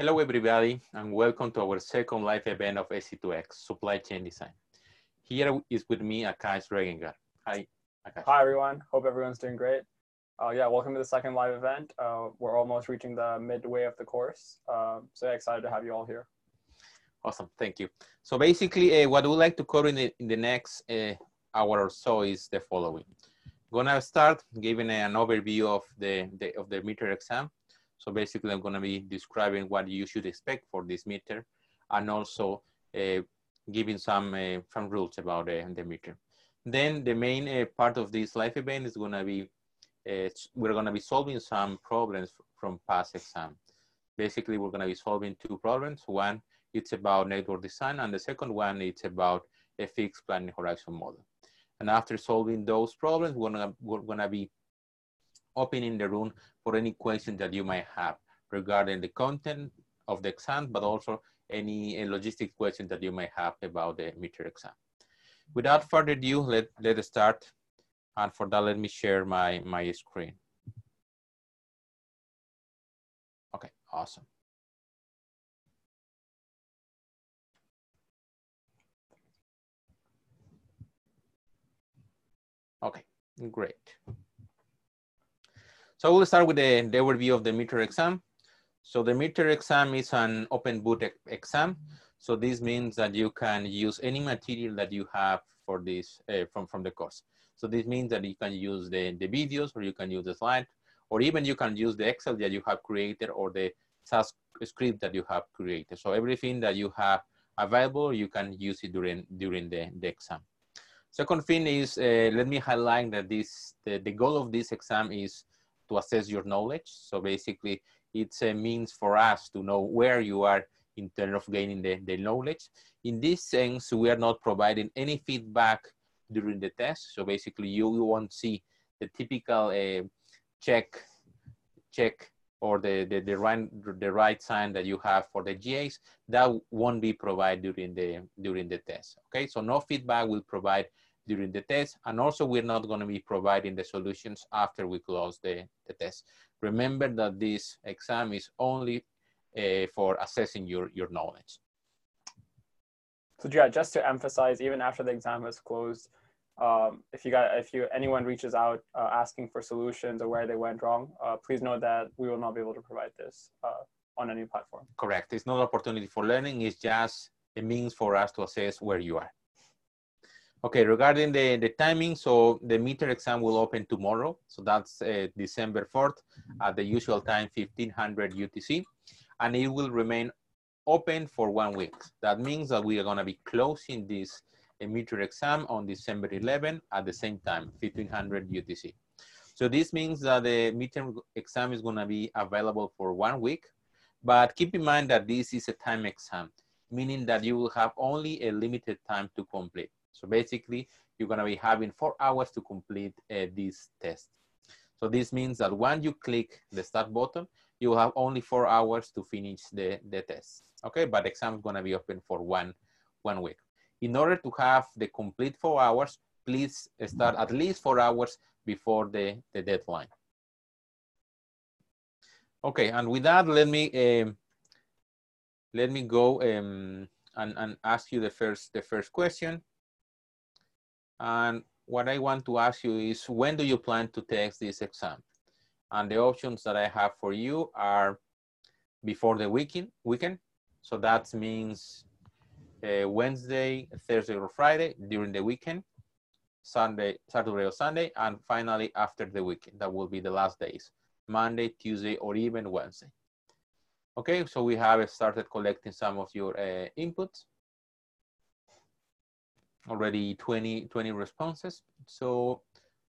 Hello, everybody, and welcome to our second live event of SC2X, Supply Chain Design. Here is with me Akash Regengar. Hi, Akash. Hi, everyone. Hope everyone's doing great. Uh, yeah, welcome to the second live event. Uh, we're almost reaching the midway of the course. Uh, so yeah, excited to have you all here. Awesome, thank you. So basically, uh, what we'd like to cover in the, in the next uh, hour or so is the following. Gonna start giving an overview of the, the of the meter exam. So basically, I'm gonna be describing what you should expect for this meter, and also uh, giving some uh, some rules about uh, the meter. Then the main uh, part of this live event is gonna be we're gonna be solving some problems from past exam. Basically, we're gonna be solving two problems. One, it's about network design, and the second one, it's about a fixed planning horizon model. And after solving those problems, we're gonna, we're gonna be opening the room for any questions that you might have regarding the content of the exam, but also any uh, logistic questions that you might have about the meter exam. Without further ado, let, let's start. And for that, let me share my, my screen. Okay, awesome. Okay, great. So we'll start with the, the overview of the meter exam. So the meter exam is an open book exam. So this means that you can use any material that you have for this uh, from, from the course. So this means that you can use the, the videos or you can use the slide or even you can use the Excel that you have created or the SAS script that you have created. So everything that you have available, you can use it during, during the, the exam. Second thing is, uh, let me highlight that this the, the goal of this exam is to assess your knowledge. So basically, it's a means for us to know where you are in terms of gaining the, the knowledge. In this sense, we are not providing any feedback during the test. So basically, you, won't see the typical uh, check check or the, the, the, right, the right sign that you have for the GAs, that won't be provided during the, during the test, okay? So no feedback will provide during the test, and also we're not gonna be providing the solutions after we close the, the test. Remember that this exam is only uh, for assessing your, your knowledge. So yeah, just to emphasize, even after the exam is closed, um, if you got if you anyone reaches out uh, asking for solutions or where they went wrong, uh, please know that we will not be able to provide this uh, on any platform. Correct. It's not an opportunity for learning. It's just a means for us to assess where you are. Okay, regarding the, the timing, so the meter exam will open tomorrow. So that's uh, December 4th at the usual time, 1500 UTC. And it will remain open for one week. That means that we are gonna be closing this meter exam on December 11 at the same time, 1500 UTC. So this means that the midterm exam is gonna be available for one week, but keep in mind that this is a time exam, meaning that you will have only a limited time to complete. So basically, you're gonna be having four hours to complete uh, this test. So this means that when you click the start button, you will have only four hours to finish the, the test. Okay, but the exam is gonna be open for one, one week. In order to have the complete four hours, please start at least four hours before the, the deadline. Okay, and with that, let me um, let me go um, and, and ask you the first the first question. And what I want to ask you is, when do you plan to take this exam? And the options that I have for you are before the weekend. Weekend, so that means uh, Wednesday, Thursday, or Friday during the weekend, Sunday, Saturday or Sunday, and finally after the weekend. That will be the last days, Monday, Tuesday, or even Wednesday. Okay, so we have started collecting some of your uh, inputs. Already 20, 20 responses. So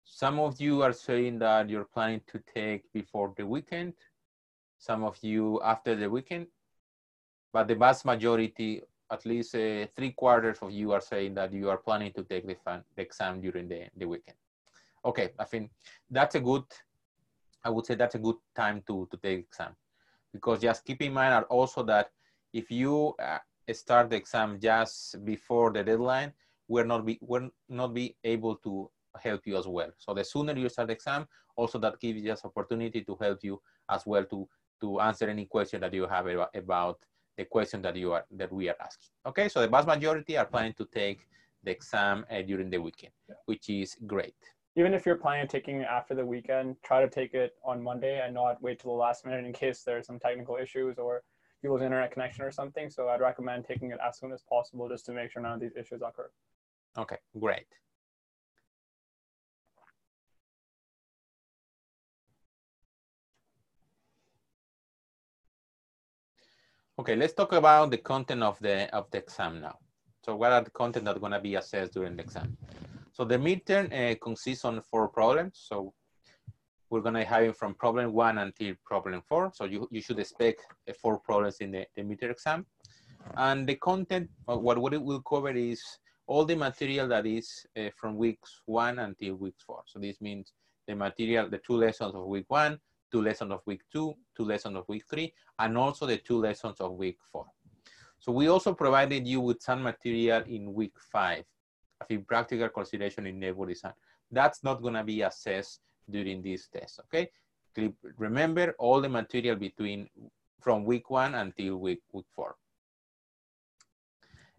some of you are saying that you're planning to take before the weekend. Some of you after the weekend. But the vast majority at least uh, three quarters of you are saying that you are planning to take the, the exam during the, the weekend. Okay, I think that's a good, I would say that's a good time to, to take exam. Because just keep in mind also that if you uh, start the exam just before the deadline, we're not be, we're not be able to help you as well. So the sooner you start the exam, also that gives us opportunity to help you as well to to answer any question that you have about, the question that you are that we are asking. Okay, so the vast majority are planning to take the exam uh, during the weekend, yeah. which is great. Even if you're planning on taking it after the weekend, try to take it on Monday and not wait till the last minute in case there's some technical issues or people's internet connection or something. So I'd recommend taking it as soon as possible just to make sure none of these issues occur. Okay, great. Okay, let's talk about the content of the of the exam now. So what are the content that are going to be assessed during the exam? So the midterm uh, consists on four problems. So we're going to have it from problem one until problem four. So you, you should expect uh, four problems in the, the midterm exam. And the content, uh, what, what it will cover is all the material that is uh, from weeks one until week four. So this means the material, the two lessons of week one, two lessons of week two, two lessons of week three, and also the two lessons of week four. So we also provided you with some material in week five, a few practical consideration in network design. That's not gonna be assessed during this test, okay? Remember all the material between from week one until week, week four.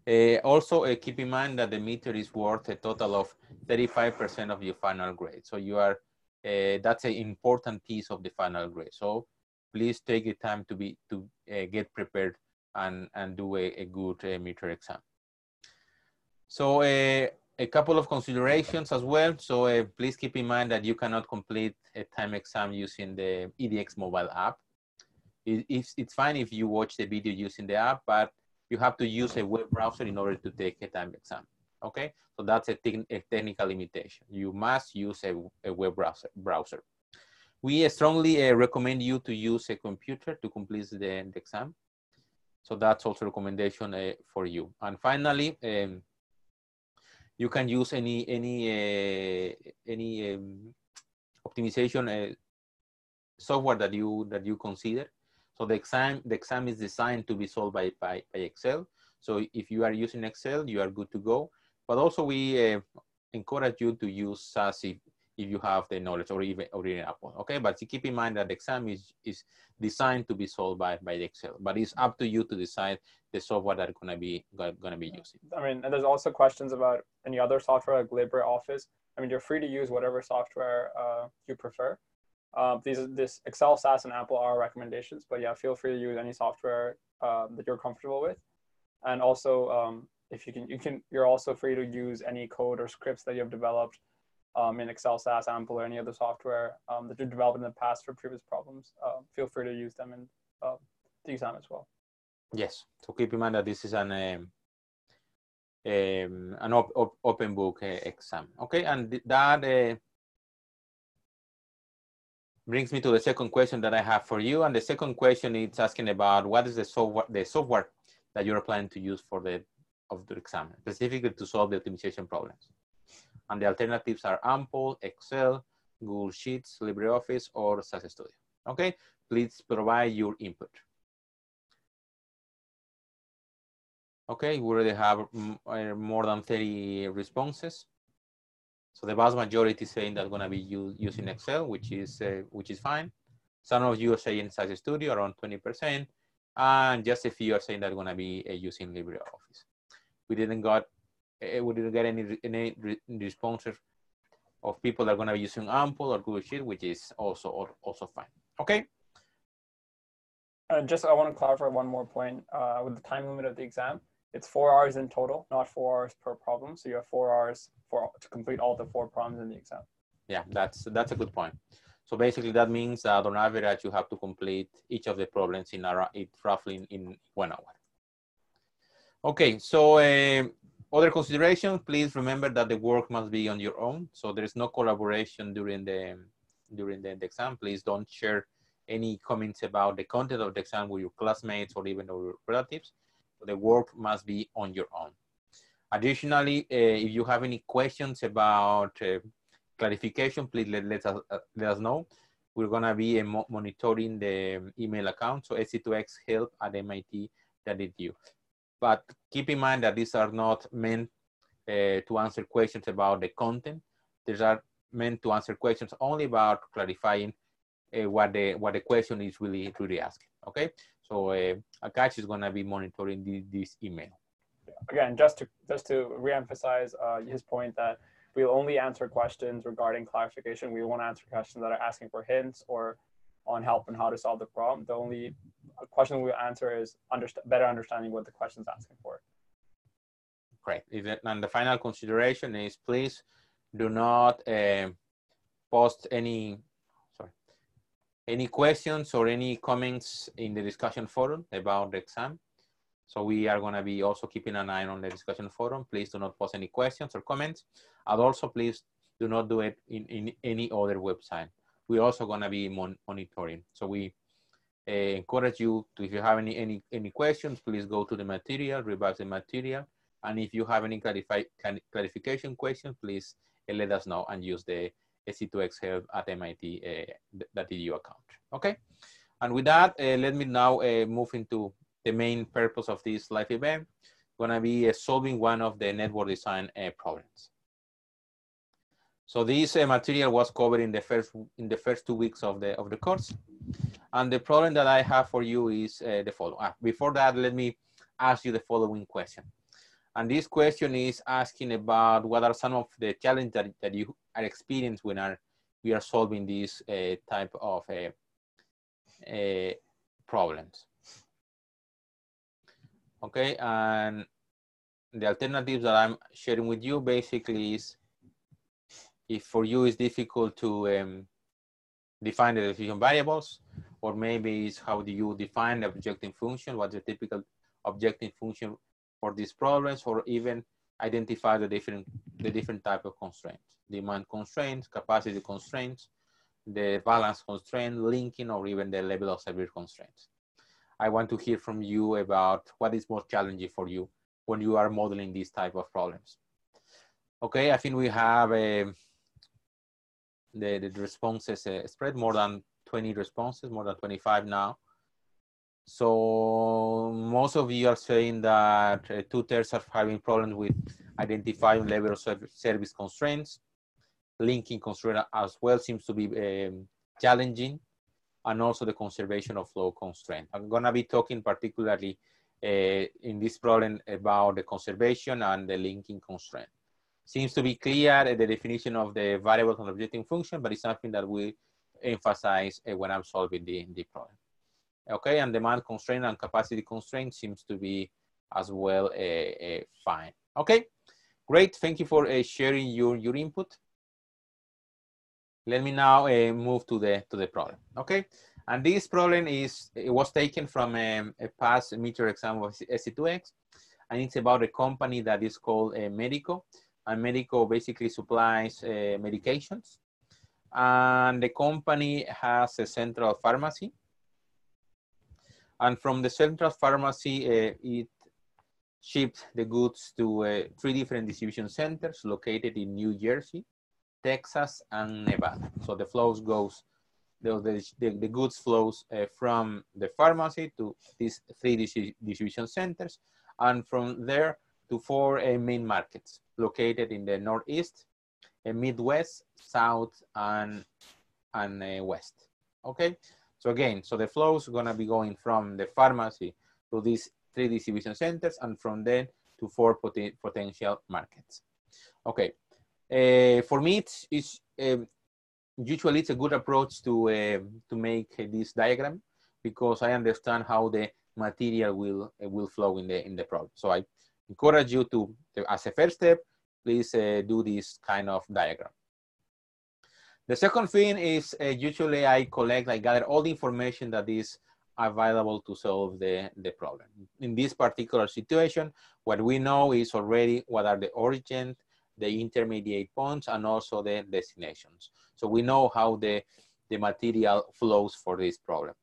Uh, also, uh, keep in mind that the meter is worth a total of 35% of your final grade. So you are uh, that's an important piece of the final grade. So please take the time to be to get prepared and and do a, a good meter exam. So a couple of considerations as well. So please keep in mind that you cannot complete a time exam using the EDX mobile app. It, it's, it's fine if you watch the video using the app, but you have to use a web browser in order to take a time exam okay? So that's a, a technical limitation. You must use a, a web browser, browser. We strongly uh, recommend you to use a computer to complete the, the exam. So that's also a recommendation uh, for you. And finally, um, you can use any any uh, any um, optimization uh, software that you that you consider. So the exam the exam is designed to be solved by, by, by Excel. So if you are using Excel, you are good to go. But also we uh, encourage you to use SAS if, if you have the knowledge or even or even AMPL. Okay, but keep in mind that the exam is, is designed to be solved by, by Excel, but it's up to you to decide the software that gonna be gonna be using. I mean, and there's also questions about any other software like LibreOffice. I mean, you're free to use whatever software uh, you prefer. Uh, these this Excel, SAS, and AMPL are recommendations, but yeah, feel free to use any software uh, that you're comfortable with. And also, um, if you can, you can, you're also free to use any code or scripts that you have developed um, in Excel, SAS, AMPL, or any other software um, that you developed in the past for previous problems. Uh, feel free to use them in the exam as well. Yes. So keep in mind that this is an um, an op op open book uh, exam. Okay, and that uh, brings me to the second question that I have for you. And the second question is asking about what is the software the software that you're planning to use for the of the exam, specifically to solve the optimization problems. And the alternatives are AMPL, Excel, Google Sheets, LibreOffice, or SAS Studio. Okay, please provide your input. Okay, we already have uh, more than 30 responses. So the vast majority saying that gonna be using Excel, which is uh, which is fine. Some of you are saying SAS Studio, around 20%, and just a few are saying that gonna be uh, using LibreOffice we didn't got eh, we didn't get any any responses of people that are going to be using AMPL or Google Sheet, which is also also fine. Okay. And just I want to clarify one more point uh, with the time limit of the exam. It's four hours in total, not four hours per problem. So you have four hours for to complete all the four problems in the exam. Yeah, that's that's a good point. So basically, that means that on average, you have to complete each of the problems in a, roughly in, one hour. Okay, so uh, other consideration, please remember that the work must be on your own. So there is no collaboration during the during the, the, exam. Please don't share any comments about the content of the exam with your classmates or even your relatives. The work must be on your own. Additionally, uh, if you have any questions about uh, clarification, please let, let, us, uh, let us know. We're gonna be uh, monitoring the email account, so sc2xhelp at mit.edu. But keep in mind that these are not meant to answer questions about the content. These are meant to answer questions only about clarifying uh, what the what the question is really really asking. Okay, so uh, Akash is gonna be monitoring the, this email. Again, just to just to reemphasize uh, his point that we'll only answer questions regarding clarification. We won't answer questions that are asking for hints or on help and how to solve the problem. The only question we'll answer is underst better understanding what the question is asking for. Great. And the final consideration is please do not uh, post any any questions or any comments in the discussion forum about the exam. So we are going to be also keeping an eye on the discussion forum. Please do not post any questions or comments. And also please do not do it in, in any other website. We're also going to be mon monitoring. So we uh, encourage you to, if you have any, any, any questions, please go to the material, revise the material. And if you have any clarify, clarification questions, please uh, let us know and use the SC2X help at MIT uh, .edu account. Okay. And with that, uh, let me now uh, move into the main purpose of this live event. Gonna be uh, solving one of the network design uh, problems. So this uh, material was covered in the first in the first two weeks of the of the course, and the problem that I have for you is the following. Ah, before that, let me ask you the following question. And this question is asking about what are some of the challenges that, that you are experiencing when are, we are solving these uh, type of uh, uh, problems. Okay, and the alternatives that I'm sharing with you basically is if for you it's difficult to um, define the decision variables, or maybe it's how do you define the objective function, what's the typical objective function for these problems or even identify the different, the different type of constraints, demand constraints, capacity constraints, the balance constraint, linking, or even the level of service constraints. I want to hear from you about what is most challenging for you when you are modeling these type of problems. Okay, I think we have a, um, the, the responses uh, spread more than 20 responses, more than 25 now. So most of you are saying that uh, two-thirds are having problems with identifying level of service constraints. Linking constraint as well seems to be um, challenging and also the conservation of flow constraint. I'm gonna be talking particularly uh, in this problem about the conservation and the linking constraint. Seems to be clear the definition of the variable and objective function, but it's something that we emphasize uh, when I'm solving the, the problem. Okay, and demand constraint and capacity constraint seems to be as well uh, uh, fine. Okay, great. Thank you for sharing your, your input. Let me now move to the to the problem. Okay, and this problem is it was taken from um, a past meter exam of SC2X, and it's about a company that is called uh, Medico, and Medico basically supplies uh, medications, and the company has a central pharmacy and from the central pharmacy, uh, it shipped the goods to uh, three different distribution centers located in New Jersey, Texas, and Nevada. So the flows goes, the, the, the goods flows uh, from the pharmacy to these three distribution centers, and from there to four main markets located in the Northeast, Midwest, South, and, and West. Okay, so again, so the flow is gonna be going from the pharmacy to these three distribution centers and from then to four pot potential markets. Okay, uh, for me, it's, it's um, usually it's a good approach to uh, to make this diagram because I understand how the material will uh, will flow in the in the problem. So I encourage you to, as a first step, please uh, do this kind of diagram. The second thing is uh, usually I collect, I gather all the information that is available to solve the, the problem. In this particular situation, what we know is already what are the origins, the intermediate points, and also the destinations. So we know how the, the material flows for this problem.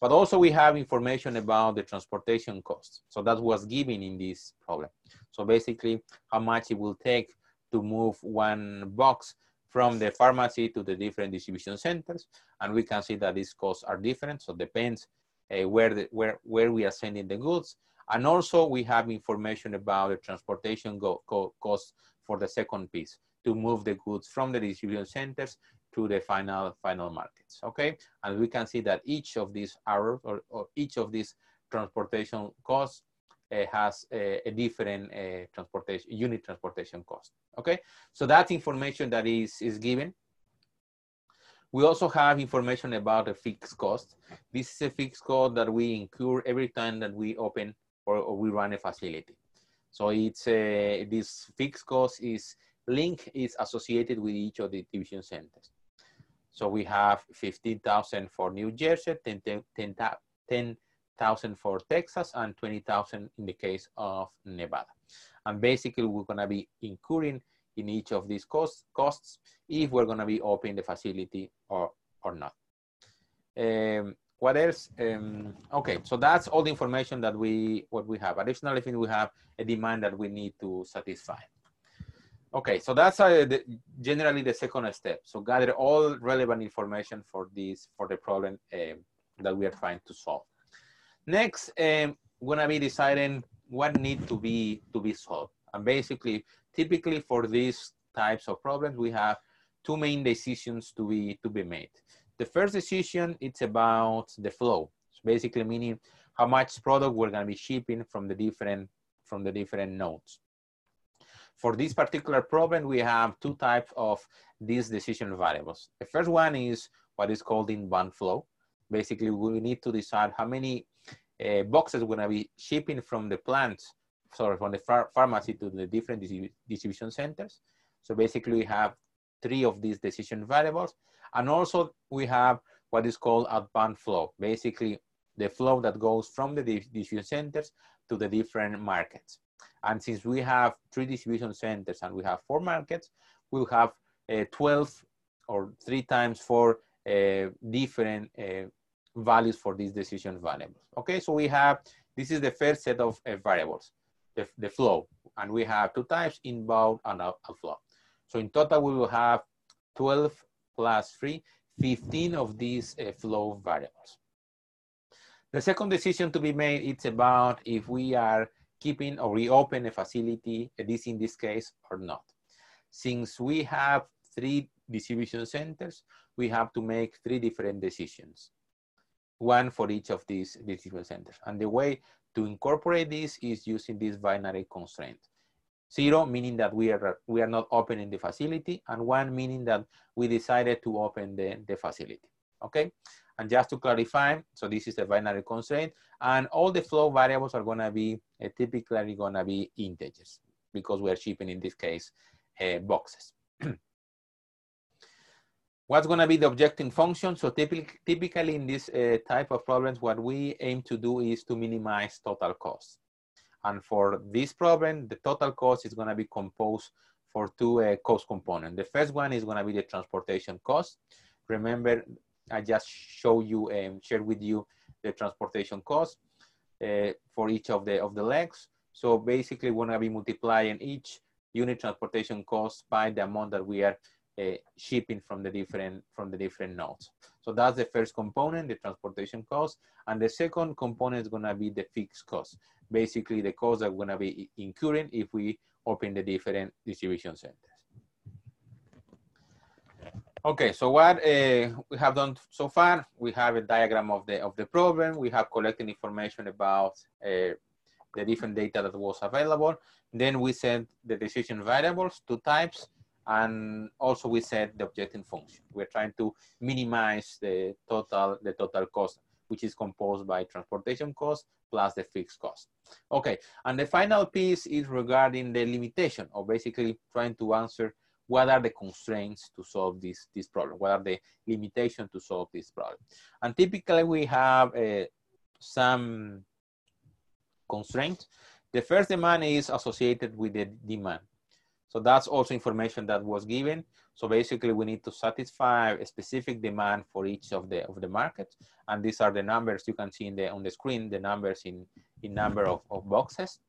But also we have information about the transportation costs. So that was given in this problem. So basically how much it will take to move one box from the pharmacy to the different distribution centers. And we can see that these costs are different. So it depends uh, where, the, where, where we are sending the goods. And also we have information about the transportation go, co costs for the second piece to move the goods from the distribution centers to the final final markets. Okay, and we can see that each of these arrows or, or each of these transportation costs has a, a different uh, transportation unit transportation cost. Okay, so that information that is is given. We also have information about a fixed cost. This is a fixed cost that we incur every time that we open or, or we run a facility. So it's a, this fixed cost is link is associated with each of the distribution centers. So we have 15,000 for New Jersey, 10,000 10, 10, for Texas, and 20,000 in the case of Nevada. And basically we're gonna be incurring in each of these costs, costs if we're gonna be opening the facility or, or not. Um, what else? Um, okay, so that's all the information that we what we have. Additionally, we have a demand that we need to satisfy. Okay, so that's uh, the, generally the second step. So gather all relevant information for this for the problem uh, that we are trying to solve. Next, um, we're gonna be deciding what need to be to be solved. And basically, typically for these types of problems, we have two main decisions to be to be made. The first decision, it's about the flow. So basically meaning how much product we're gonna be shipping from the different, from the different nodes. For this particular problem, we have two types of these decision variables. The first one is what is called inbound flow. Basically, we need to decide how many uh, boxes we're gonna be shipping from the plants, sorry, from the ph pharmacy to the different distribution centers. So basically we have three of these decision variables. And also we have what is called outbound flow, basically the flow that goes from the distribution centers to the different markets. And since we have three distribution centers and we have four markets, we'll have uh, 12 or three times four uh, different uh, values for these decision variables. Okay, so we have, this is the first set of uh, variables, the, the flow. And we have two types, inbound and outflow. So in total, we will have 12 plus 3, 15 of these uh, flow variables. The second decision to be made, it's about if we are keeping or reopen a facility, this in this case, or not. Since we have three distribution centers, we have to make three different decisions, one for each of these distribution centers. And the way to incorporate this is using this binary constraint. Zero meaning that we are, we are not opening the facility and one meaning that we decided to open the, the facility, okay? And just to clarify, so this is a binary constraint and all the flow variables are gonna be uh, typically gonna be integers because we are shipping in this case uh, boxes. What's gonna be the objective function? So typically, typically in this uh, type of problems, what we aim to do is to minimize total cost. And for this problem, the total cost is gonna be composed for two uh, cost components. The first one is gonna be the transportation cost. Remember, I just show you and um, share with you the transportation cost uh, for each of the of the legs. So basically, we're gonna be multiplying each unit transportation cost by the amount that we are uh, shipping from the different from the different nodes. So that's the first component, the transportation cost, and the second component is gonna be the fixed cost basically the cost that we're gonna be incurring if we open the different distribution centers. Okay, so what uh, we have done so far, we have a diagram of the of the problem. We have collected information about uh, the different data that was available. Then we set the decision variables, two types, and also we set the objective function. We're trying to minimize the total the total cost, which is composed by transportation cost plus the fixed cost. Okay, and the final piece is regarding the limitation or basically trying to answer what are the constraints to solve this, this problem? What are the limitations to solve this problem? And typically we have uh, some constraints. The first demand is associated with the demand. So that's also information that was given. So basically we need to satisfy a specific demand for each of the of the markets. And these are the numbers you can see in the on the screen, the numbers in, in number of, of boxes.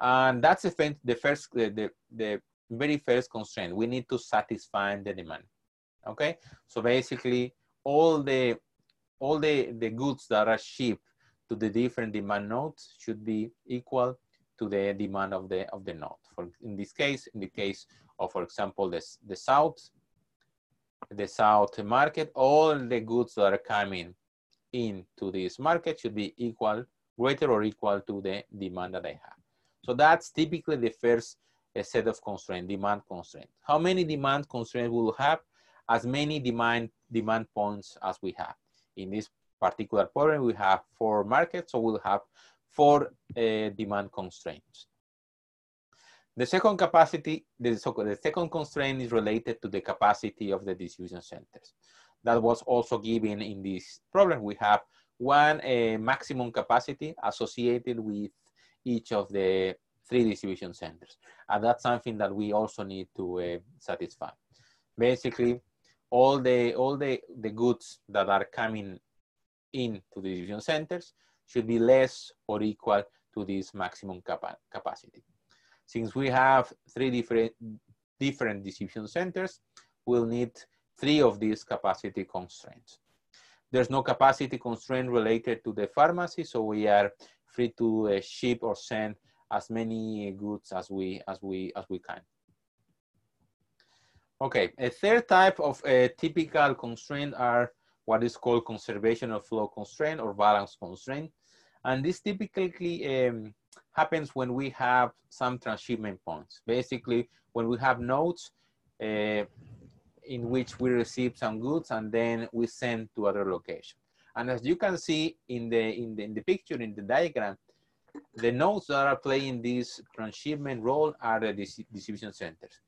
And that's the, the first, the, the, the very first constraint. We need to satisfy the demand. Okay. So basically all the all the, the goods that are shipped to the different demand nodes should be equal to the demand of the of the node. For in this case, in the case of, for example, the, the south, the south market, all the goods that are coming into this market should be equal, greater or equal to the demand that I have. So that's typically the first uh, set of constraint, demand constraint. How many demand constraints will have? As many demand, demand points as we have. In this particular problem, we have four markets, so we'll have four uh, demand constraints. The second capacity, the, the second constraint is related to the capacity of the distribution centers. That was also given in this problem. We have one uh, maximum capacity associated with each of the three distribution centers. And that's something that we also need to uh, satisfy. Basically, all the all the, the goods that are coming into the distribution centers should be less or equal to this maximum capa capacity. Since we have three different, different distribution centers, we'll need three of these capacity constraints. There's no capacity constraint related to the pharmacy, so we are free to uh, ship or send as many goods as we as we as we can. Okay, a third type of a uh, typical constraint are what is called conservation of flow constraint or balance constraint. And this typically um, happens when we have some transshipment points. Basically, when we have nodes uh, in which we receive some goods and then we send to other location. And as you can see in the, in the, in the picture, in the diagram, the nodes that are playing this transshipment role are the distribution centers.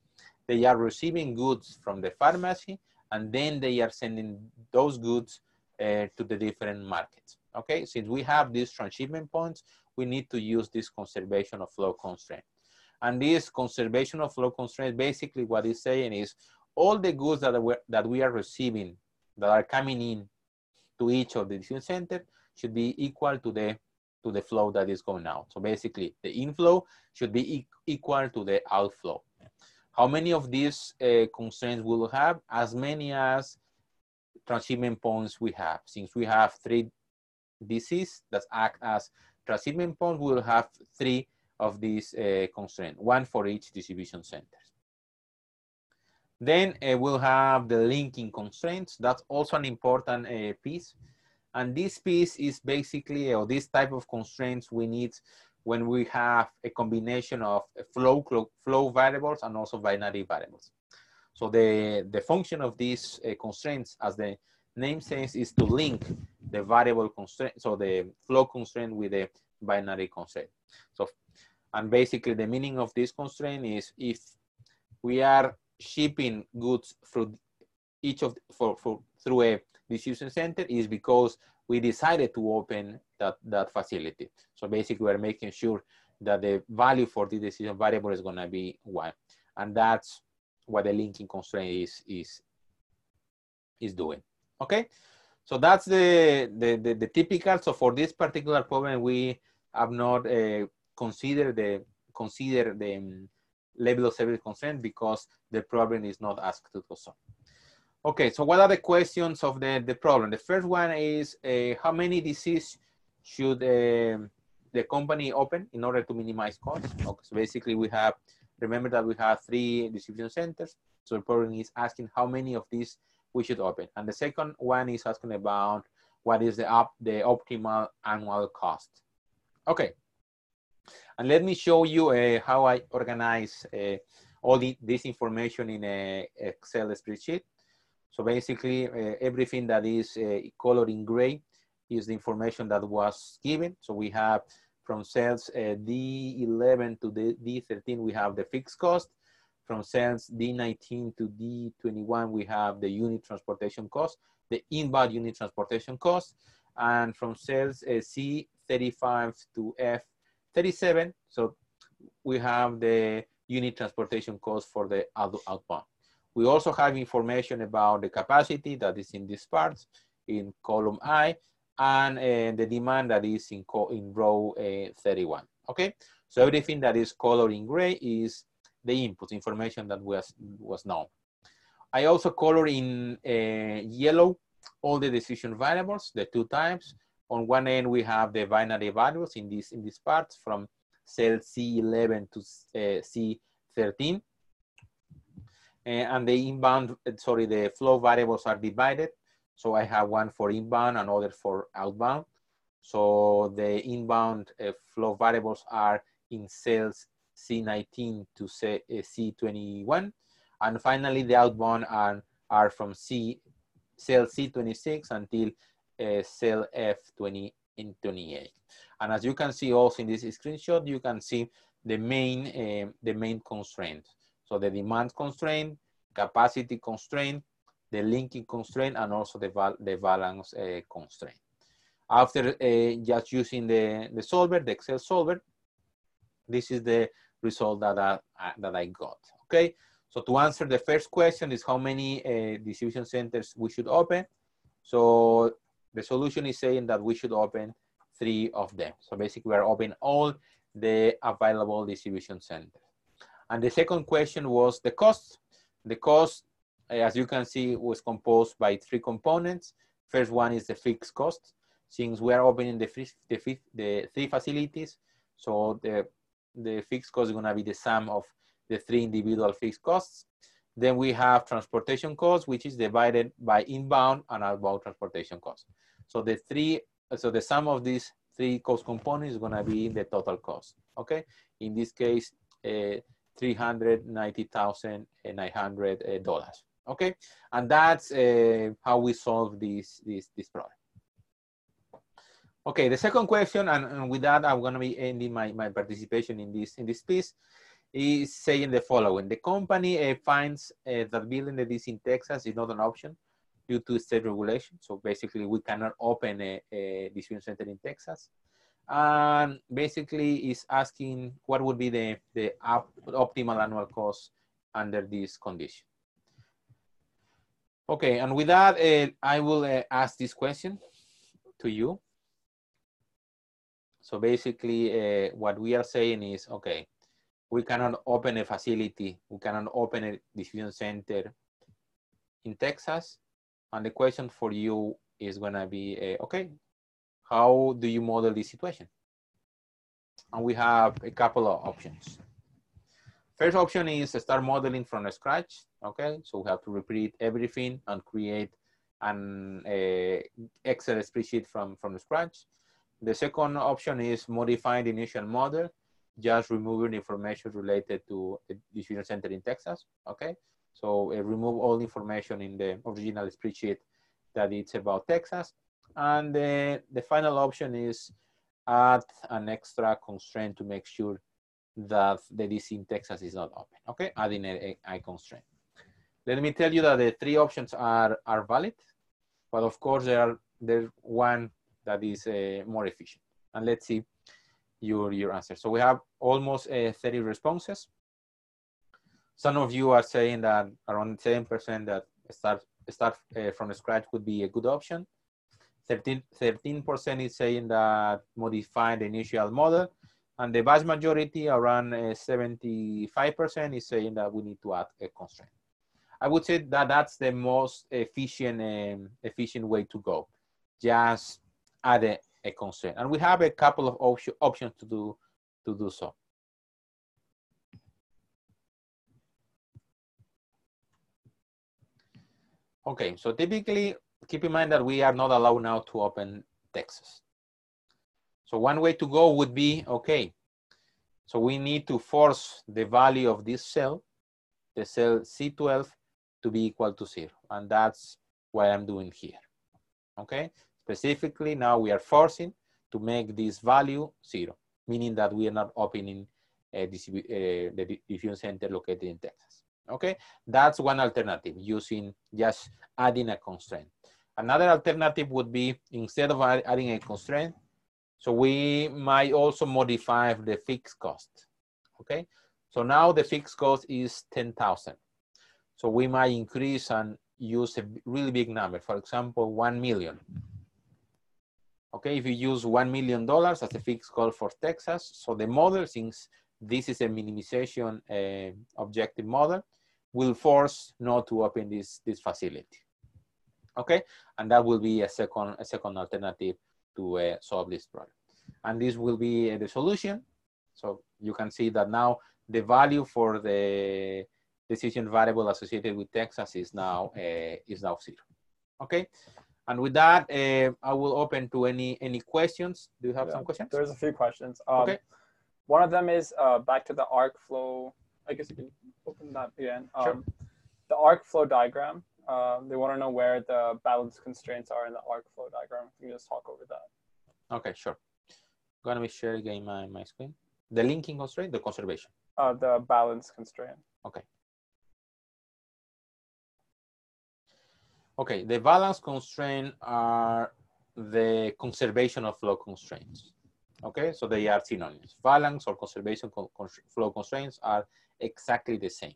They are receiving goods from the pharmacy and then they are sending those goods uh, to the different markets. Okay, since we have these transshipment points, we need to use this conservation of flow constraint. And this conservation of flow constraint, basically what it's saying is all the goods that, we that we are receiving that are coming in to each of the distribution center should be equal to the to the flow that is going out. So basically the inflow should be equal to the outflow. How many of these uh, constraints will have? As many as transshipment points we have. Since we have three DCs that act as transshipment points, we will have three of these uh, constraints, one for each distribution center. Then uh, we'll have the linking constraints. That's also an important uh, piece. And this piece is basically, or this type of constraints we need when we have a combination of flow, flow variables and also binary variables. So the, the function of these uh, constraints, as the name says, is to link the variable constraint, so the flow constraint with the binary constraint. So, and basically the meaning of this constraint is if we are shipping goods through each of, for, for, through a distribution center is because we decided to open that, that facility. So basically we're making sure that the value for the decision variable is gonna be one. And that's what the linking constraint is, is, is doing, okay? So that's the, the, the, the typical, so for this particular problem, we have not uh, considered the, consider the um, level of service constraint because the problem is not asked to do so. Okay, so what are the questions of the, the problem? The first one is uh, how many DCs should uh, the company open in order to minimize costs? Okay, so basically we have, remember that we have three distribution centers. So the problem is asking how many of these we should open. And the second one is asking about what is the, up, the optimal annual cost. Okay, and let me show you uh, how I organize uh, all the, this information in a Excel spreadsheet. So basically, uh, everything that is uh, colored in gray is the information that was given. So we have from cells uh, D11 to the D13, we have the fixed cost. From cells D19 to D21, we have the unit transportation cost, the inbound unit transportation cost. And from cells uh, C35 to F37, so we have the unit transportation cost for the outbound. We also have information about the capacity that is in this part in column I and uh, the demand that is in, in row uh, 31, okay? So everything that is colored in gray is the input information that was, was known. I also color in uh, yellow all the decision variables, the two types. On one end, we have the binary values in this in these parts from cell C11 to uh, C13. and the inbound, sorry, the flow variables are divided. So I have one for inbound and other for outbound. So the inbound uh, flow variables are in cells C19 to C21. And finally, the outbound are, are from C, cell C26 until uh, cell F28. And as you can see also in this screenshot, you can see the main, uh, the main constraint. So the demand constraint, capacity constraint, the linking constraint, and also the, val the balance uh, constraint. After just using the, the solver, the Excel solver, this is the result that I, that I got, okay? So to answer the first question is how many uh, distribution centers we should open. So the solution is saying that we should open three of them. So basically we're opening all the available distribution centers. And the second question was the cost. The cost, uh, as you can see, was composed by three components. First one is the fixed cost. Since we are opening the, the, the three facilities, so the, the fixed cost is gonna be the sum of the three individual fixed costs. Then we have transportation costs, which is divided by inbound and outbound transportation costs. So the three, so the sum of these three cost components is gonna be the total cost, okay? In this case, uh, $390,900, uh, okay? And that's uh, how we solve this, this, this problem. Okay, the second question, and, and with that, I'm gonna be ending my, my participation in this, in this piece, is saying the following. The company uh, finds uh, that building the DC in Texas is not an option due to state regulation. So basically we cannot open a, a distribution center in Texas. And basically is asking what would be the, the op optimal annual cost under this condition. Okay, and with that, uh, I will uh, ask this question to you. So basically uh, what we are saying is, okay, we cannot open a facility, we cannot open a distribution center in Texas and the question for you is gonna be, uh, okay, how do you model this situation? And we have a couple of options. First option is start modeling from scratch, okay? So we have to repeat everything and create an uh, Excel spreadsheet from, from scratch. The second option is modify the initial model, just removing information related to the distribution center in Texas, okay? So uh, remove all information in the original spreadsheet that it's about Texas. And the, the final option is add an extra constraint to make sure that the DC in Texas is not open, okay? Adding a, a constraint. Let me tell you that the three options are, are valid, but of course there are, there's one that is uh, more efficient. And let's see your, your answer. So we have almost uh, 30 responses. Some of you are saying that around 10% that start, start uh, from scratch would be a good option. 13, 13% is saying that modify the initial model. And the vast majority, around 75%, uh, is saying that we need to add a constraint. I would say that that's the most efficient um, efficient way to go. Just add a, a constraint. And we have a couple of op options to do to do so. Okay, so typically keep in mind that we are not allowed now to open Texas. So one way to go would be, okay, so we need to force the value of this cell, the cell C12, to be equal to zero. And that's what I'm doing here, okay? Specifically, now we are forcing to make this value zero, meaning that we are not opening uh, the distribution center located in Texas. Okay, that's one alternative using just adding a constraint. Another alternative would be instead of adding a constraint, so we might also modify the fixed cost. Okay, so now the fixed cost is 10,000. So we might increase and use a really big number, for example, 1 million. Okay, if you use $1 million as a fixed cost for Texas, so the model, since this is a minimization uh, objective model, will force not to open this, this facility. Okay, and that will be a second, a second alternative to uh, solve this problem. And this will be uh, the solution. So you can see that now the value for the decision variable associated with Texas is now uh, is now zero. Okay, and with that, uh, I will open to any any questions. Do you have yeah, some questions? There's a few questions. Um, okay. One of them is uh, back to the arc flow. I guess you can open that again. Um, sure. The arc flow diagram. Uh, they want to know where the balance constraints are in the arc flow diagram. Can you just talk over that? Okay, sure. I'm gonna be sharing again my, my screen. The linking constraint, the conservation. Uh, the balance constraint. Okay. Okay, the balance constraint are the conservation of flow constraints. Okay, so they are synonyms. Balance or conservation con flow constraints are exactly the same.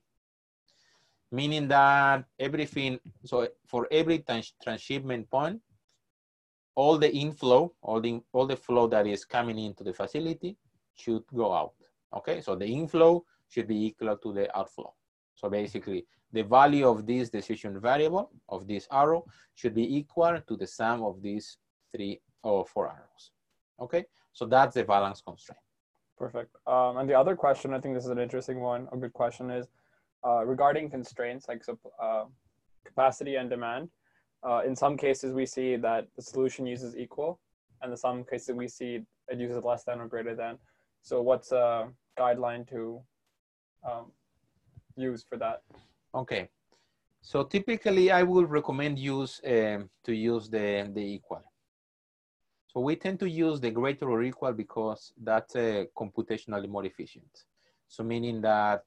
Meaning that everything, so for every trans transshipment point, all the inflow, all the, all the flow that is coming into the facility should go out. Okay, so the inflow should be equal to the outflow. So basically, the value of this decision variable of this arrow should be equal to the sum of these three or four arrows. Okay, so that's the balance constraint. Perfect. Um, and the other question, I think this is an interesting one, a good question is uh, regarding constraints like uh, capacity and demand. Uh, in some cases, we see that the solution uses equal, and in some cases, we see it uses less than or greater than. So what's a guideline to um, use for that? Okay. So typically I would recommend use um, to use the, the equal. So we tend to use the greater or equal because that's uh, computationally more efficient. So meaning that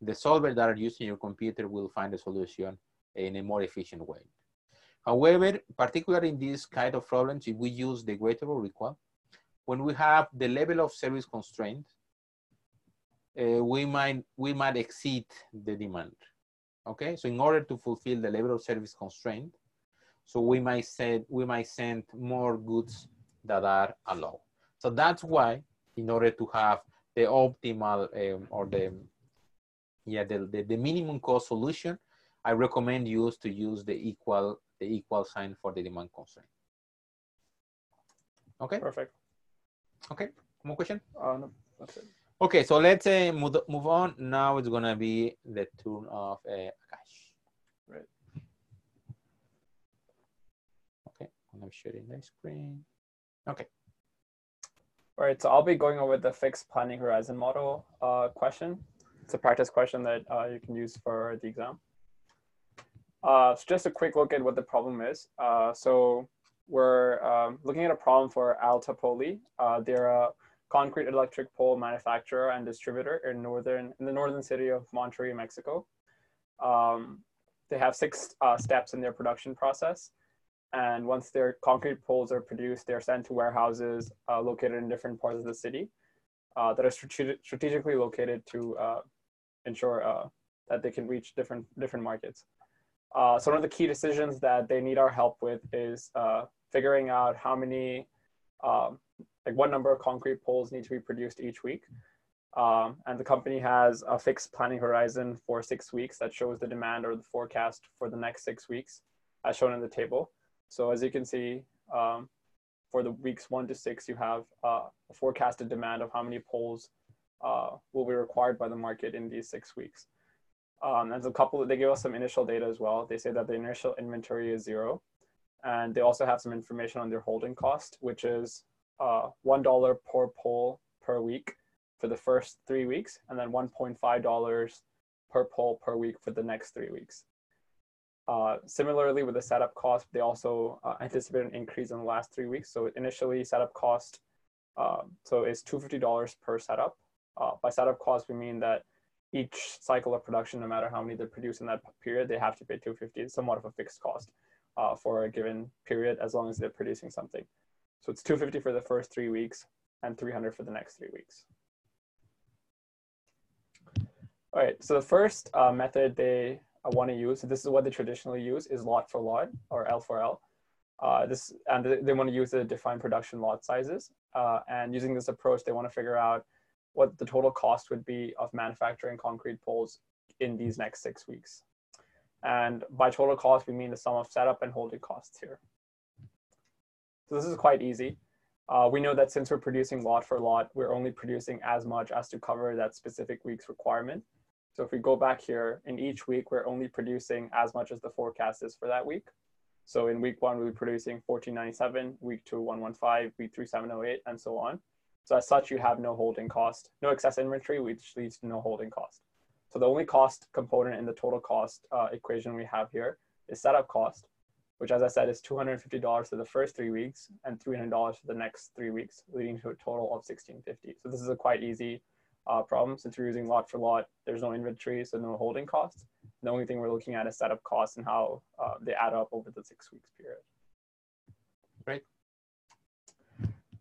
the solver that are using your computer will find a solution in a more efficient way. However, particularly in this kind of problems, if we use the greater or equal, when we have the level of service constraint, uh, we might we might exceed the demand. Okay, so in order to fulfill the level of service constraint, so we might send we might send more goods that are allowed. So that's why, in order to have the optimal um, or the yeah the, the, the minimum cost solution, I recommend you to use the equal the equal sign for the demand constraint. Okay. Perfect. Okay. More question? Uh, no, that's it. Okay, so let's uh, move, move on. Now it's gonna be the turn of uh, Akash. Right. Okay, I'm sharing the screen. Okay. All right, so I'll be going over the fixed planning horizon model uh, question. It's a practice question that uh, you can use for the exam. Uh, so just a quick look at what the problem is. Uh, so we're um, looking at a problem for Alta Poli. Uh, they're a concrete electric pole manufacturer and distributor in northern in the northern city of Monterrey, Mexico. Um, they have six uh, steps in their production process, and once their concrete poles are produced, they're sent to warehouses uh, located in different parts of the city uh, that are strate strategically located to uh, ensure uh, that they can reach different different markets. Uh, so one of the key decisions that they need our help with is figuring out how many um, like what number of concrete poles need to be produced each week. Um, and the company has a fixed planning horizon for six weeks that shows the demand or the forecast for the next six weeks as shown in the table. So as you can see, um, for the weeks one to six, you have uh, a forecasted demand of how many poles uh, will be required by the market in these six weeks. Um, and a couple, they give us some initial data as well. They say that the initial inventory is zero. And they also have some information on their holding cost, which is uh, $1 per pole per week for the first three weeks, and then $1.5 per pole per week for the next three weeks. Uh, similarly, with the setup cost, they also uh, anticipate an increase in the last three weeks. So initially, setup cost, uh, so it's $250 per setup. Uh, by setup cost, we mean that each cycle of production, no matter how many they produce in that period, they have to pay 250. It's somewhat of a fixed cost uh, for a given period, as long as they're producing something. So it's 250 for the first three weeks and 300 for the next three weeks. All right, so the first uh, method they uh, want to use, this is what they traditionally use, is lot for lot or L for L. Uh, this and they, they want to use the defined production lot sizes. Uh, and using this approach, they want to figure out what the total cost would be of manufacturing concrete poles in these next six weeks. And by total cost, we mean the sum of setup and holding costs here. So this is quite easy. Uh, we know that since we're producing lot for lot, we're only producing as much as to cover that specific week's requirement. So if we go back here, in each week, we're only producing as much as the forecast is for that week. So in week one, we'll be producing 1497, week two, 115, week three, 708, and so on. So as such, you have no holding cost, no excess inventory, which leads to no holding cost. So the only cost component in the total cost uh, equation we have here is setup cost, which as I said is $250 for the first three weeks and $300 for the next three weeks, leading to a total of 1,650. So this is a quite easy uh, problem since we're using lot for lot. There's no inventory, so no holding costs. The only thing we're looking at is setup costs and how uh, they add up over the six weeks period. Great.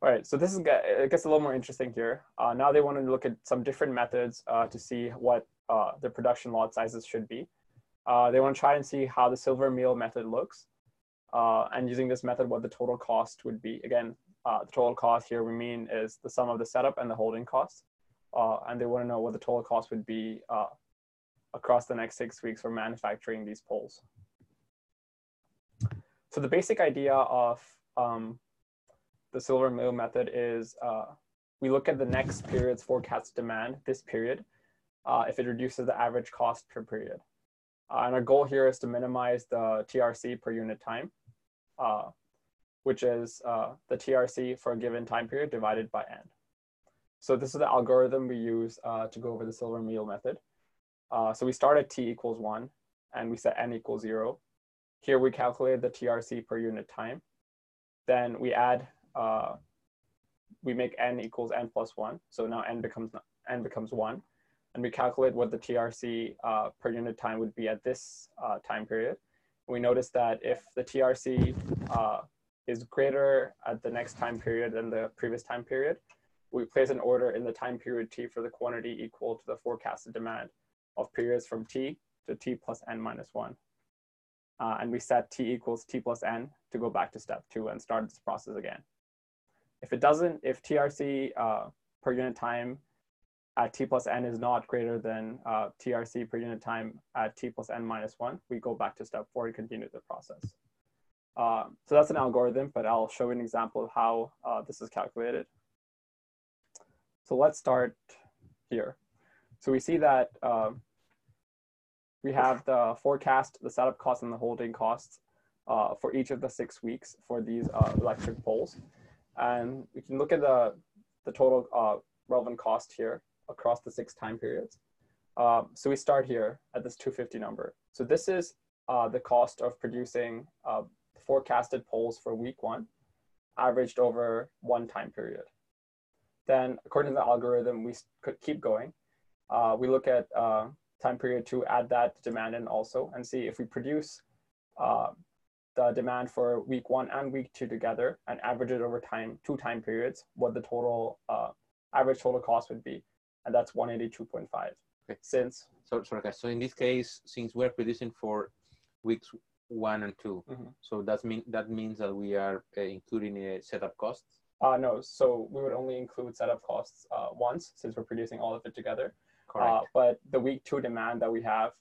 All right, so this is it gets a little more interesting here. Uh, now they want to look at some different methods uh, to see what uh, the production lot sizes should be. Uh, they want to try and see how the silver meal method looks. Uh, and using this method, what the total cost would be. Again, uh, the total cost here we mean is the sum of the setup and the holding costs. and they want to know what the total cost would be across the next six weeks for manufacturing these poles. So the basic idea of um, the silver meal method is uh, we look at the next period's forecast demand, this period, uh, if it reduces the average cost per period. Uh, and our goal here is to minimize the TRC per unit time, uh, which is uh, the TRC for a given time period divided by n. So this is the algorithm we use uh, to go over the silver meal method. Uh, so we start at t equals 1, and we set n equals 0. Here we calculate the TRC per unit time. Then we add, we make n equals n plus 1. So now n becomes, n becomes 1. And we calculate what the TRC uh, per unit time would be at this uh, time period. We notice that if the TRC uh, is greater at the next time period than the previous time period, we place an order in the time period t for the quantity equal to the forecasted demand of periods from t to t plus n minus 1. Uh, and we set t equals t plus n to go back to step 2 and start this process again. If it doesn't, if TRC uh, per unit time at t plus n is not greater than uh, TRC per unit time at t plus n minus 1, we go back to step 4 and continue the process. Um, so that's an algorithm, but I'll show an example of how uh, this is calculated. So let's start here. So we see that um, we have the forecast, the setup costs, and the holding costs uh, for each of the six weeks for these uh, electric poles. And we can look at the, the total uh, relevant cost here across the six time periods. Um, so we start here at this 250 number. So this is uh, the cost of producing uh, forecasted poles for week one, averaged over one time period. Then according to the algorithm, we could keep going. Uh, we look at time period to add that demand in also and see if we produce uh, the demand for week one and week two together and average it over time, two time periods, what the total uh, average total cost would be. And that's 182.5. Okay. Since so sorry guys. So in this case, since we're producing for weeks one and 2 mm-hmm. so that mean that means that we are uh, including a setup cost. Uh, no, so we would only include setup costs uh, once since we're producing all of it together. Uh, but the week two demand that we have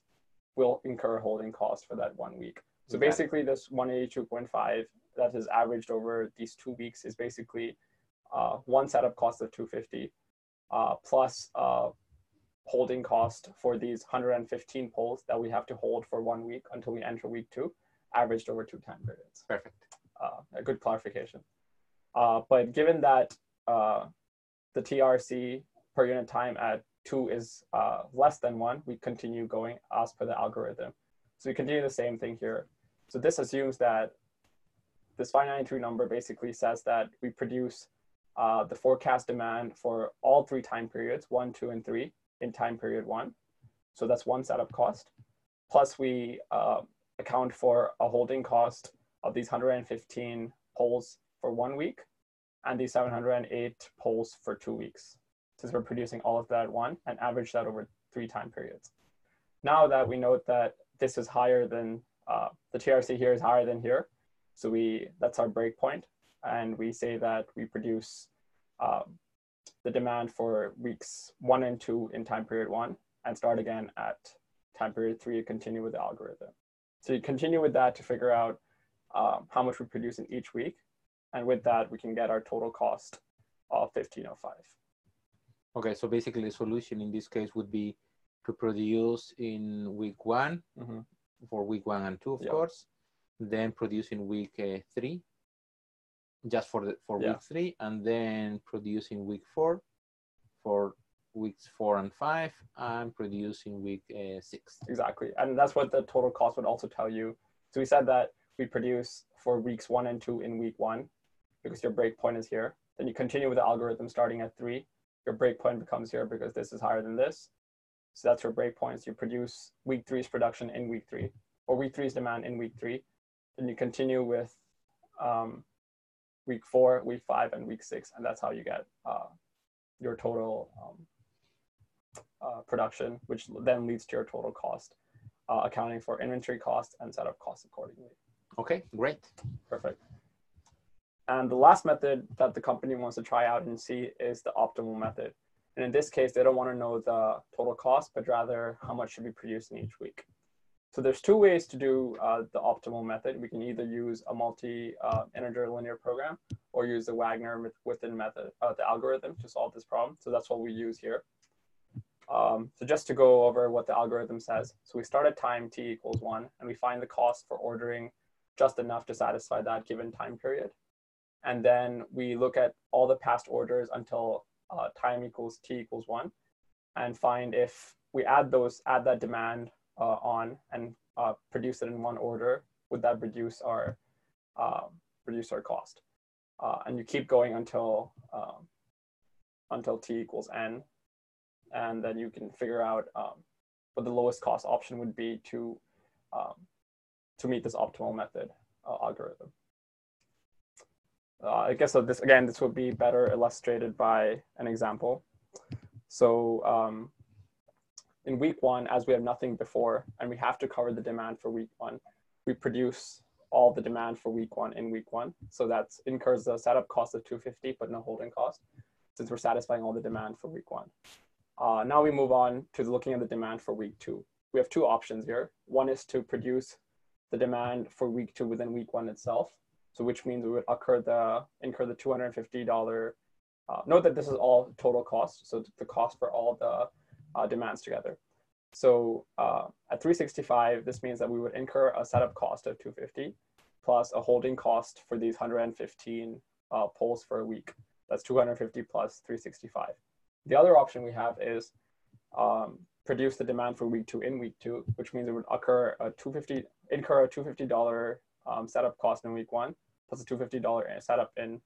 will incur holding costs for that one week. So basically, this 182.5 that is averaged over these two weeks is basically uh, one setup cost of 250 uh, plus uh, holding cost for these 115 poles that we have to hold for one week until we enter week two, averaged over two time periods. Perfect. Uh, a good clarification. Uh, but given that the TRC per unit time at two is uh, less than one, we continue going as per the algorithm. So we continue the same thing here. So this assumes that this 593 number basically says that we produce uh, the forecast demand for all three time periods, one, two, and three in time period one. So that's one setup cost. Plus we uh, account for a holding cost of these 115 poles for one week and these 708 poles for two weeks since we're producing all of that at one and average that over three time periods. Now that we note that this is higher than uh, the TRC here is higher than here, so we that's our breakpoint, and we say that we produce um, the demand for weeks one and two in time period one, and start again at time period three to continue with the algorithm. So you continue with that to figure out um, how much we produce in each week, and with that we can get our total cost of 1505. Okay, so basically the solution in this case would be to produce in week one Mhm. for week one and two, of Yeah. course. Then produce in week uh, three, just for the for Yeah. week three, and then producing week four for weeks four and five, and produce in week uh, six. Exactly. And that's what the total cost would also tell you. So we said that we produce for weeks one and two in week one because your breakpoint is here. Then you continue with the algorithm starting at three. Your breakpoint becomes here because this is higher than this. So that's your breakpoints. You produce week three's production in week three or week three's demand in week three. Then you continue with um, week four, week five, and week six. And that's how you get uh, your total um, uh, production, which then leads to your total cost, uh, accounting for inventory cost and setup costs accordingly. Okay, great. Perfect. And the last method that the company wants to try out and see is the optimal method. And in this case, they don't want to know the total cost, but rather how much should be produced in each week. So there's two ways to do uh, the optimal method. We can either use a multi-integer linear program or use the Wagner within method, uh, the algorithm to solve this problem. So that's what we use here. Um, so just to go over what the algorithm says. So we start at time t equals one, and we find the cost for ordering just enough to satisfy that given time period. And then we look at all the past orders until uh, time equals t equals one, and find if we add those, add that demand uh, on and uh, produce it in one order, would that reduce our um, reduce our cost? Uh, and you keep going until um, until t equals n, and then you can figure out um, what the lowest cost option would be to um, to meet this optimal method uh, algorithm. Uh, I guess so this again, this would be better illustrated by an example. So um, in week one, as we have nothing before, and we have to cover the demand for week one, we produce all the demand for week one in week one. So that incurs the setup cost of 250, but no holding cost, since we're satisfying all the demand for week one. Uh, now we move on to looking at the demand for week two. We have two options here. One is to produce the demand for week two within week one itself. So which means we would occur the incur the $250. Uh, note that this is all total cost. So the cost for all the uh, demands together. So uh, at 365, this means that we would incur a setup cost of 250 plus a holding cost for these 115 uh, poles for a week. That's 250 plus 365. The other option we have is um, produce the demand for week two in week two, which means it would occur a 250 incur a $250 um, setup cost in week one plus a $250 setup in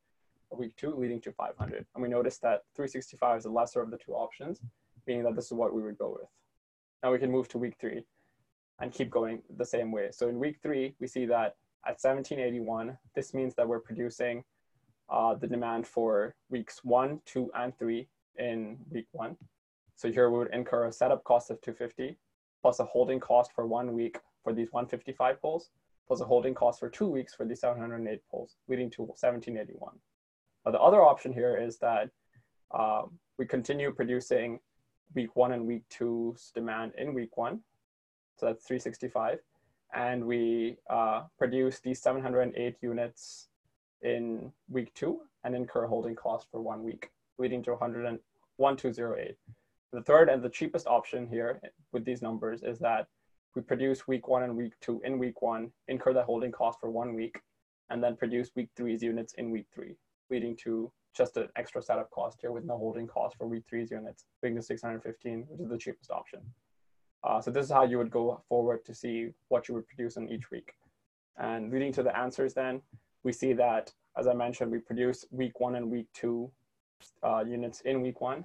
week two, leading to 500. And we notice that 365 is the lesser of the two options, meaning that this is what we would go with. Now we can move to week three and keep going the same way. So in week three, we see that at 1781, this means that we're producing uh, the demand for weeks one, two, and three in week one. So here we would incur a setup cost of 250 plus a holding cost for one week for these 155 poles, plus a holding cost for two weeks for these 708 poles, leading to 1781. Now the other option here is that um, we continue producing week one and week two's demand in week one. So that's 365. And we uh, produce these 708 units in week two and incur holding cost for one week, leading to 100 1208. The third and the cheapest option here with these numbers is that we produce week one and week two in week one, incur the holding cost for one week, and then produce week three's units in week three, leading to just an extra setup cost here with no holding cost for week three's units, leading to 615, which is the cheapest option. Uh, so this is how you would go forward to see what you would produce in each week. And leading to the answers then, we see that, as I mentioned, we produce week one and week two uh, units in week one.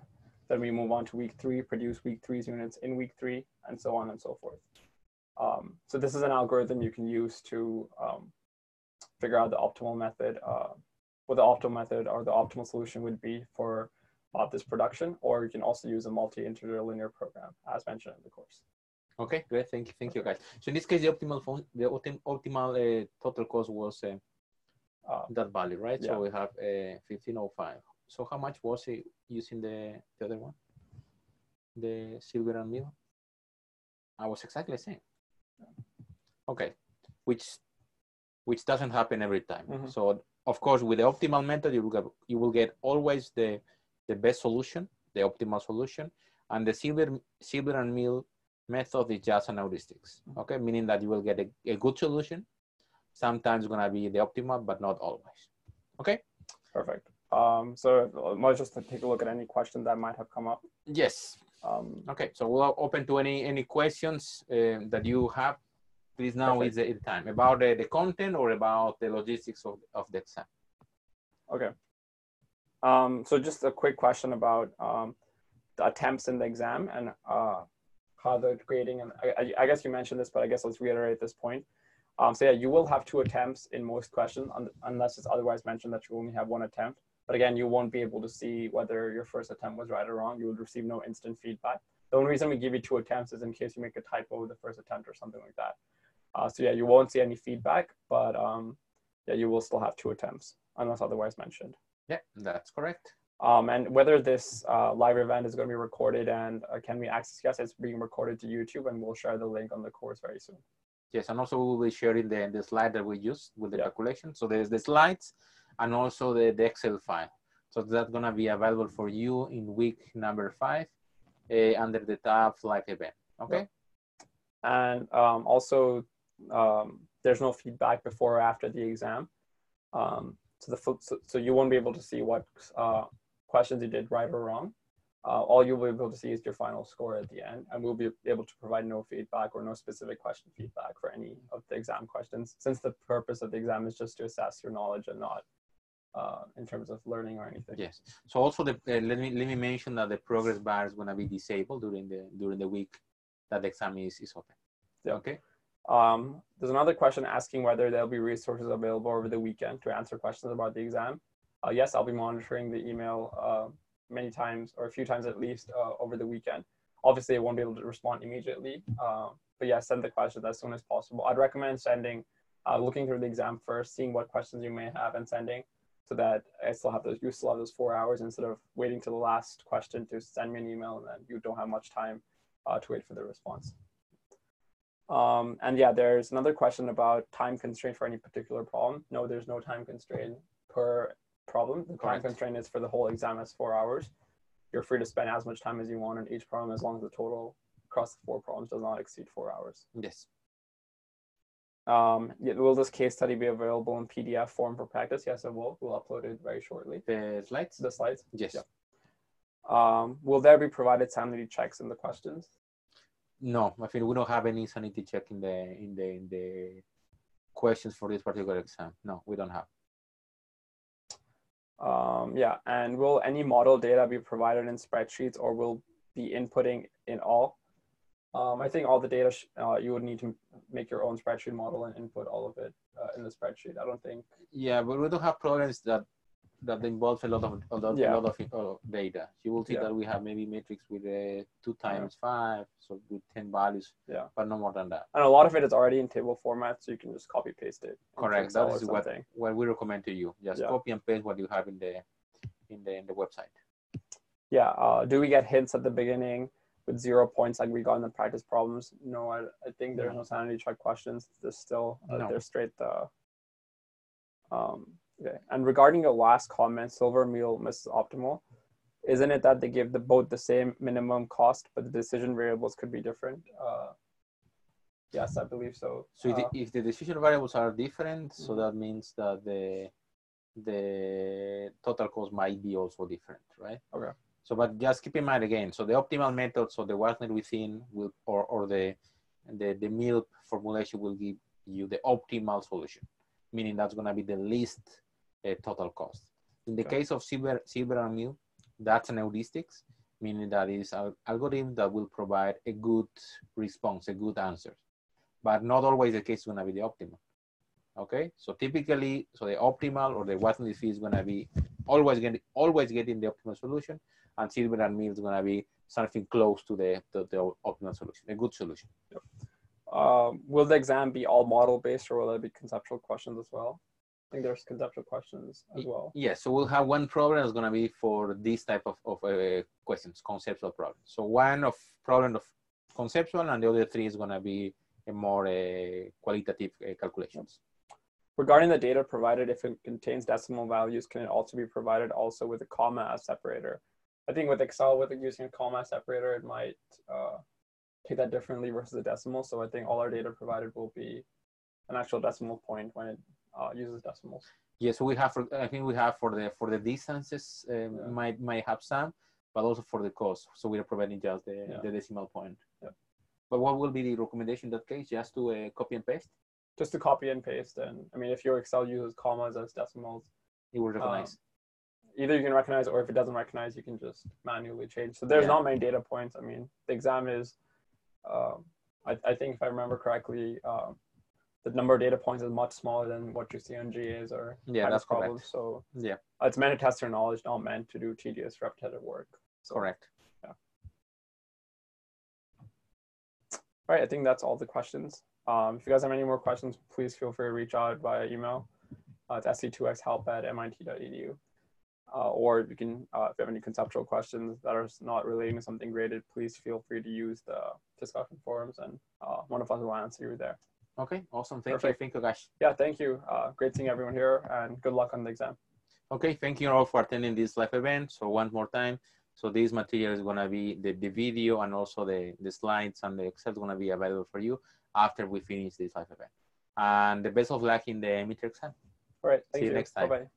Then we move on to week three, produce week three's units in week three, and so on and so forth. Um, so this is an algorithm you can use to um, figure out the optimal method, uh, what the optimal method or the optimal solution would be for uh, this production, or you can also use a multi-integer linear program, as mentioned in the course. Okay, great. Thank you, thank you, guys. So in this case, the optimal the optim- optimal uh, total cost was uh, Uh, that value, right? Yeah. So we have uh, 1505. So how much was it using the, the other one? The silver and middle? I was exactly the same. Okay, which which doesn't happen every time. Mhm. So of course, with the optimal method, you will get you will get always the the best solution, the optimal solution, And the silver, silver and meal method is just an heuristics, okay? Meaning that you will get a, a good solution. Sometimes gonna be the optimal, but not always, okay? Perfect. Um, so let's just take a look at any questions that might have come up. Yes. Um, Okay, so we'll open to any any questions uh, that you have. Please now Perfect. is the the time about the, the content or about the logistics of, of the exam. okay. Um, so just a quick question about um, the attempts in the exam and uh, how the grading and I, I- guess you mentioned this, but I guess let's reiterate this point. Um, so yeah, you will have two attempts in most questions un- unless it's otherwise mentioned that you only have one attempt. But again, you won't be able to see whether your first attempt was right or wrong. You would receive no instant feedback. The only reason we give you two attempts is in case you make a typo with the first attempt or something like that. Uh, so yeah, you won't see any feedback, but um, yeah, you will still have two attempts unless otherwise mentioned. Yeah, that's correct. Um, and whether this uh, live event is going to be recorded and uh, can we access? Yes, it's being recorded to YouTube, and we'll share the link on the course very soon. Yes, and also we will be sharing the, the slide that we use with the Yeah. calculation. So there's the slides and also the, the Excel file. So that's gonna be available for you in week number five uh, under the tab live event. Okay. And um, also, um, there's no feedback before or after the exam. Um, so the so, so you won't be able to see what uh, questions you did right or wrong. Uh, all you'll be able to see is your final score at the end, and we'll be able to provide no feedback or no specific question feedback for any of the exam questions, since the purpose of the exam is just to assess your knowledge and not uh, in terms of learning or anything. Yes. So also the uh, let me let me mention that the progress bar is gonna be disabled during the during the week that the exam is is open. Yeah. Okay. Um, there's another question asking whether there'll be resources available over the weekend to answer questions about the exam. Uh, yes, I'll be monitoring the email uh, many times or a few times at least uh, over the weekend. Obviously, I won't be able to respond immediately, uh, but yeah, send the questions as soon as possible. I'd recommend sending, uh, looking through the exam first, seeing what questions you may have, and sending so that I still have those. You still have those four hours instead of waiting to the last question to send me an email, and then you don't have much time uh, to wait for the response. Um, and yeah, there's another question about time constraint for any particular problem. No, there's no time constraint per problem. The time constraint is for the whole exam is four hours. You're free to spend as much time as you want on each problem as long as the total across the four problems does not exceed four hours. Yes. Um, yeah, will this case study be available in PDF form for practice? Yes, it will. We'll upload it very shortly. The slides. The slides. Yes. Yeah. Um, will there be provided sanity checks in the questions? No, I think we don't have any sanity check in the in the in the questions for this particular exam. No, we don't have. Um, yeah, and will any model data be provided in spreadsheets or will be inputting in all? Um, I think all the data, sh- uh, you would need to make your own spreadsheet model and input all of it uh, in the spreadsheet. I don't think, Yeah, but we don't have problems that that involves a lot of a lot, Yeah. a lot of uh, data. You will see Yeah. that we have maybe matrix with a two times five, so with ten values. Yeah. But no more than that. and a lot of it is already in table format, so you can just copy paste it. Correct. That is what what we recommend to you. Just Yeah. copy and paste what you have in the in the in the website. Yeah. Uh, do we get hints at the beginning with zero points like we got in the practice problems? No, I, I think there's no sanity check questions. There's still, uh, No. they're straight the. Um, okay. And regarding your last comment, silver meal misses optimal. Isn't it that they give the both the same minimum cost, but the decision variables could be different? Uh, yes, I believe so. So if, Uh, the, if the decision variables are different, so that means that the the total cost might be also different, right? Okay. So, but just keep in mind again. So the optimal method, so the Wagner-Whitin will, or or the the the meal formulation will give you the optimal solution, meaning that's going to be the least total cost. In the Okay. case of silver silver and meal, that's an heuristics, meaning that is an algorithm that will provide a good response, a good answer but not always the case is going to be the optimal. Okay, so typically, so the optimal or the Watson fee is going to be always getting always getting the optimal solution, and silver and meal is going to be something close to the, the the optimal solution, a good solution. um, will the exam be all model based or will there be conceptual questions as well? I think there's conceptual questions as well. Yes, so we'll have one problem that's going to be for this type of, of uh, questions, conceptual problems. So one of problem of conceptual, and the other three is going to be a more uh, qualitative uh, calculations. Regarding the data provided, if it contains decimal values, can it also be provided also with a comma as separator? I think with Excel, with using a comma separator, it might uh, take that differently versus a decimal. So I think all our data provided will be an actual decimal point when it uh, uses decimals. Yes, we have. For, I think we have for the for the distances um, Yeah. might might have some, but also for the cost. So we are providing just the, Yeah. the decimal point. Yeah. But what will be the recommendation in that case? Just to uh, copy and paste. Just to copy and paste. And I mean, if your Excel uses commas as decimals, It will recognize. either you can recognize or if it doesn't recognize, you can just manually change. So there's Yeah. not many data points. I mean, the exam is, um, I, I think if I remember correctly, um, the number of data points is much smaller than what you see on GAs or Yeah, that's correct. So yeah, it's meant to test your knowledge, not meant to do tedious repetitive work. So, correct. Yeah. All right, I think that's all the questions. Um, if you guys have any more questions, please feel free to reach out via email. Uh, it's sc2xhelp at mit.edu. Uh, or you can, uh, if you have any conceptual questions that are not relating to something graded, please feel free to use the discussion forums and uh, one of us will answer you there. Okay, awesome. Thank Perfect. you. Thank you, guys. Yeah, thank you. Uh, great seeing everyone here and good luck on the exam. Okay, thank you all for attending this live event. So one more time. So this material is gonna be the, the video and also the, the slides and the Excel is gonna be available for you after we finish this live event. And the best of luck in the midterm exam. All right, See thank you next time. Bye-bye.